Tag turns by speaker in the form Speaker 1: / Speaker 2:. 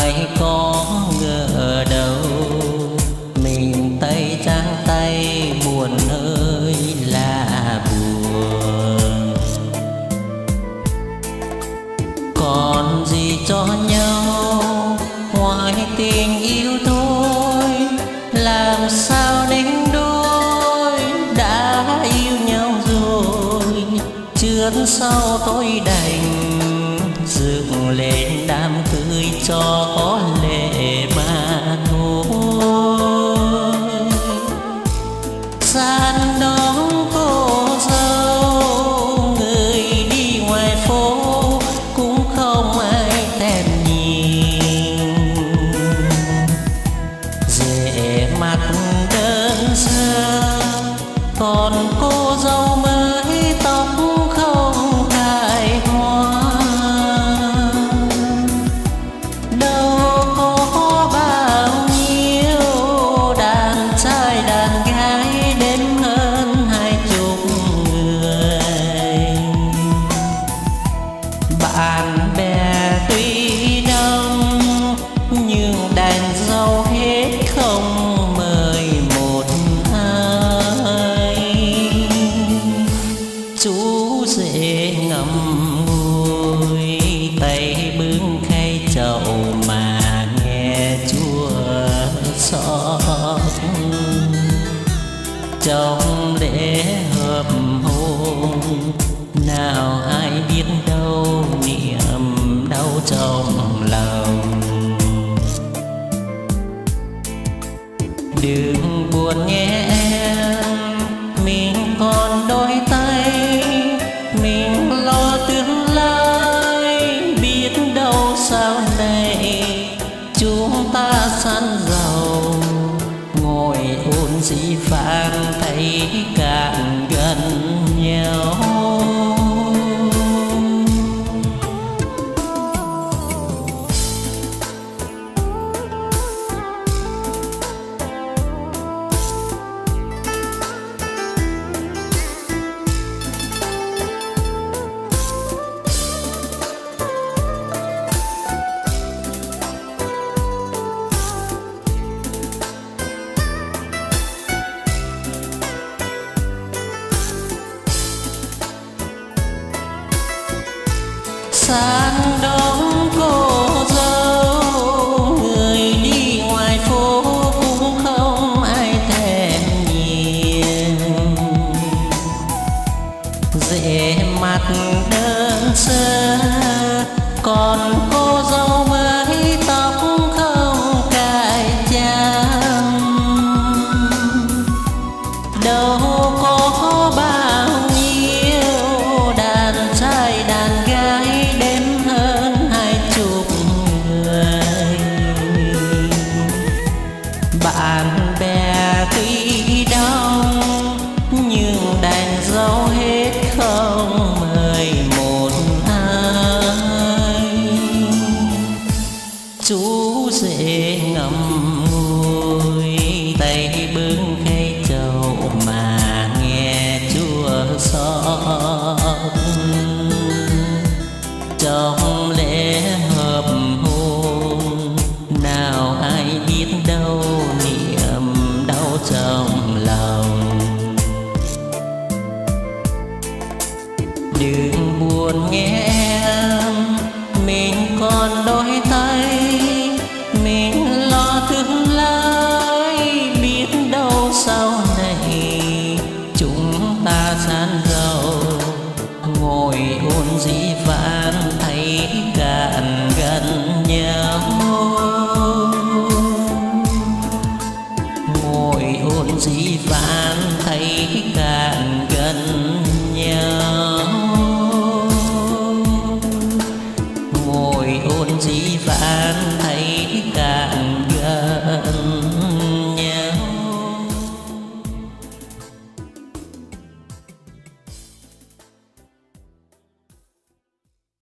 Speaker 1: ai có ngờ đâu. Mình tay trang tay, buồn ơi là buồn. Còn gì cho nhau, ngoài tình yêu thôi, làm sao đến đôi, đã yêu nhau rồi. Trước sau tôi đành dựng lên đám cưới cho có lòng. Đừng buồn nhé em, mình còn đôi tay. Mình lo tương lai, biết đâu sau này chúng ta săn giàu. Ngồi ôn dĩ vang thấy càng sáng đón cô dâu, người đi ngoài phố cũng không ai thèm nhìn. Dễ mặt đơn sơ trong lễ hợp hôn nào ai biết đâu niềm đau trong lòng đừng buồn nghe em mình còn đôi